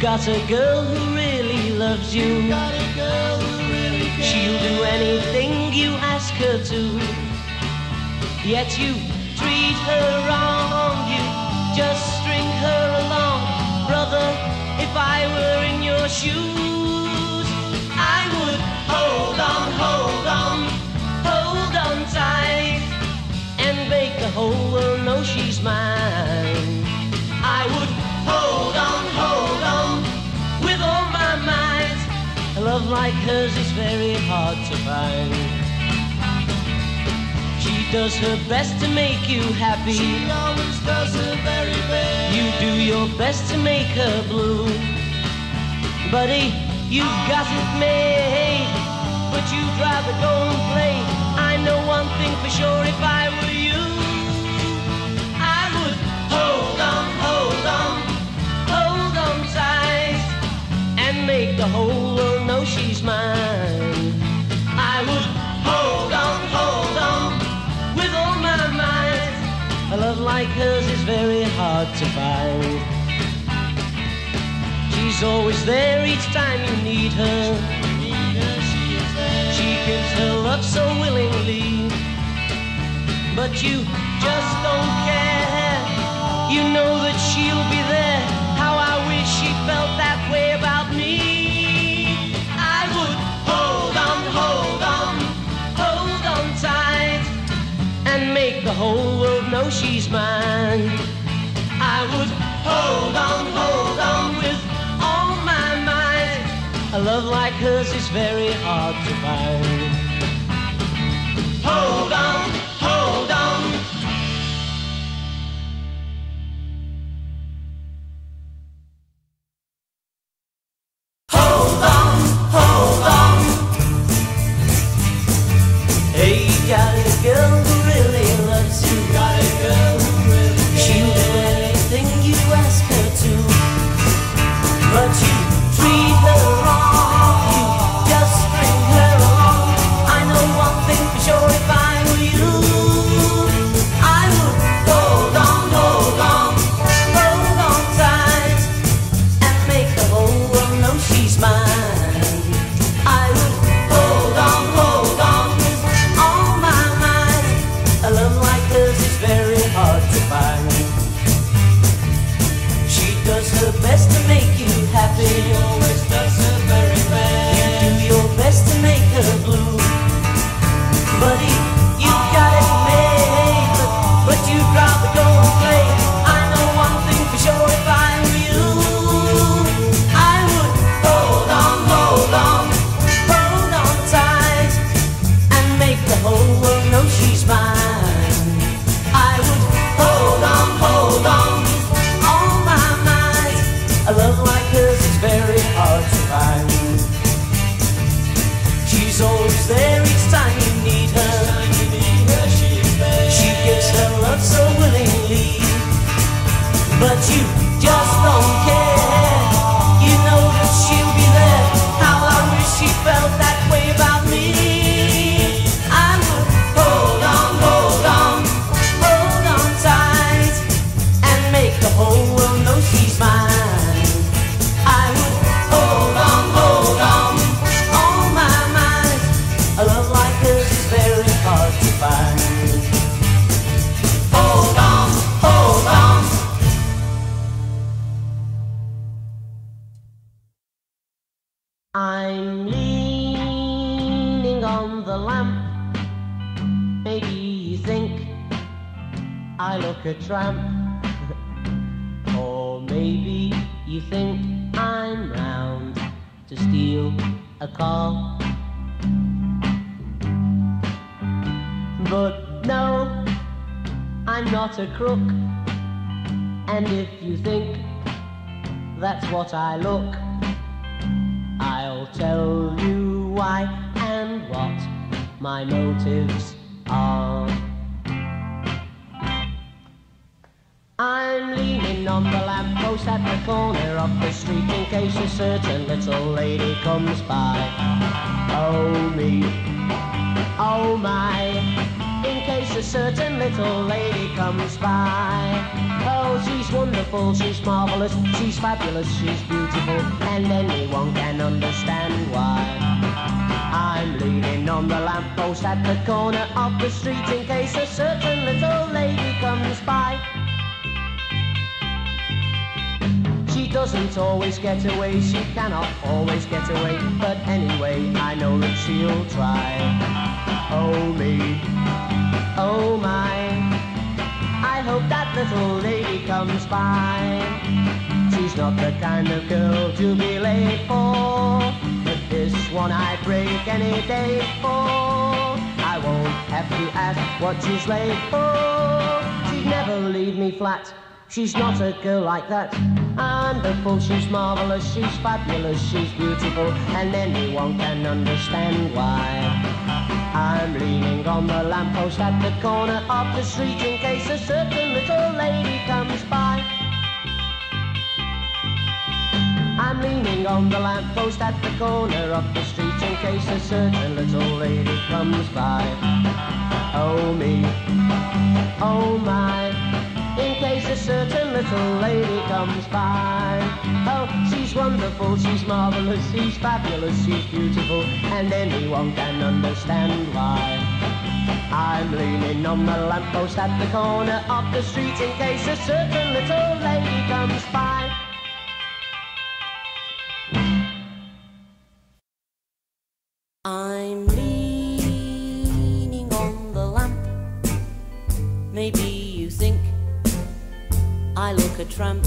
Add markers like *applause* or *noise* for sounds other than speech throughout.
got a girl who really loves you. Got a girl who really cares. She'll do anything you ask her to. Yet you treat her wrong, like hers is very hard to find. She does her best to make you happy. She always does her very best. You do your best to make her blue. Buddy, you've got it made, but you'd rather go and play. I know one thing for sure if I were I mine. I would hold on, hold on, with all my might. A love like hers is very hard to find. She's always there each time you need her. She gives her love so willingly. But you just don't care. You know whole world know she's mine. I would hold on, hold on with all my might. A love like hers is very hard to find. Hold on, But you just don't care. You know that she'll be there. How I wish she felt that way about me. I hold on, hold on, hold on tight, and make the whole world know she's mine. I'm leaning on the lamp. Maybe you think I look a tramp. *laughs* or maybe you think I'm round to steal a car. But no, I'm not a crook. And if you think that's what I look, I'll tell you why and what my motives are. I'm leaning on the lamppost at the corner of the street in case a certain little lady comes by. Oh me, oh my, certain little lady comes by. Oh, she's wonderful, she's marvelous, she's fabulous, she's beautiful, and anyone can understand why. I'm leaning on the lamppost at the corner of the street in case a certain little lady comes by. She doesn't always get away, she cannot always get away, but anyway, I know that she'll try. Oh me, oh my, I hope that little lady comes by. She's not the kind of girl to be late for, but this one I'd break any day for. I won't have to ask what she's late for. She'd never leave me flat. She's not a girl like that. Wonderful, she's marvelous, she's fabulous, she's beautiful, and anyone can understand why. I'm leaning on the lamppost at the corner of the street in case a certain little lady comes by. I'm leaning on the lamppost at the corner of the street in case a certain little lady comes by. Oh me, oh my, in case a certain little lady comes by. Oh, she's wonderful, she's marvelous, she's fabulous, she's beautiful, and anyone can understand why. I'm leaning on the lamppost at the corner of the street in case a certain little lady comes by. I'm leaning on the lamp. Maybe I look a tramp.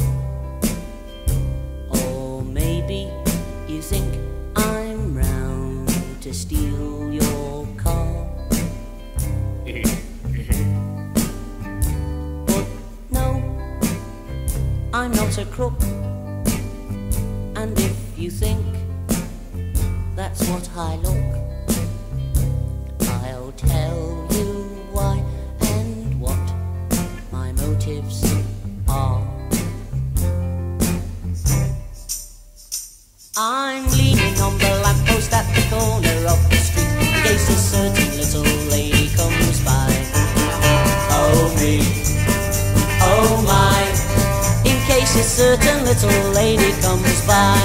Or maybe you think I'm round to steal your car. but no, I'm not a crook. And if you think that's what I look. I'll tell you a certain little lady comes by.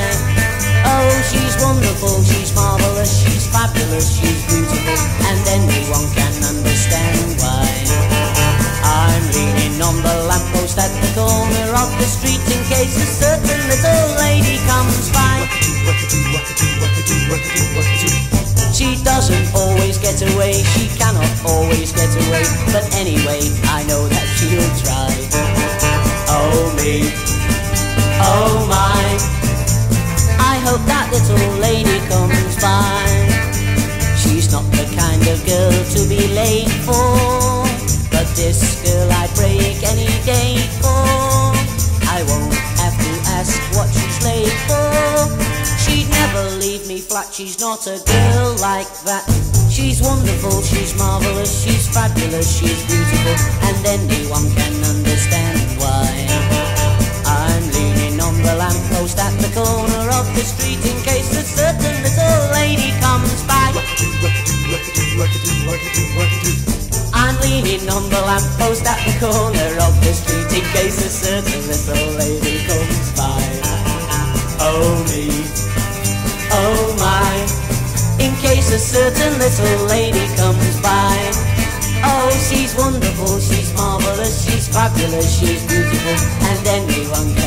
Oh, she's wonderful, she's marvelous, she's fabulous, she's beautiful, and anyone can understand why. I'm leaning on the lamppost at the corner of the street in case a certain little lady comes by. She doesn't always get away, she cannot always get away, but anyway, the kind of girl to be late for, but this girl I'd break any day for. I won't have to ask what she's late for. She'd never leave me flat, she's not a girl like that. She's wonderful, she's marvelous, she's fabulous, she's beautiful, and anyone can understand why. I'm leaning on the lamppost at the corner of the street I'm leaning on the lamppost at the corner of the street in case a certain little lady comes by. Oh me, oh my, in case a certain little lady comes by. Oh, she's wonderful, she's marvelous, she's fabulous, she's beautiful, and anyone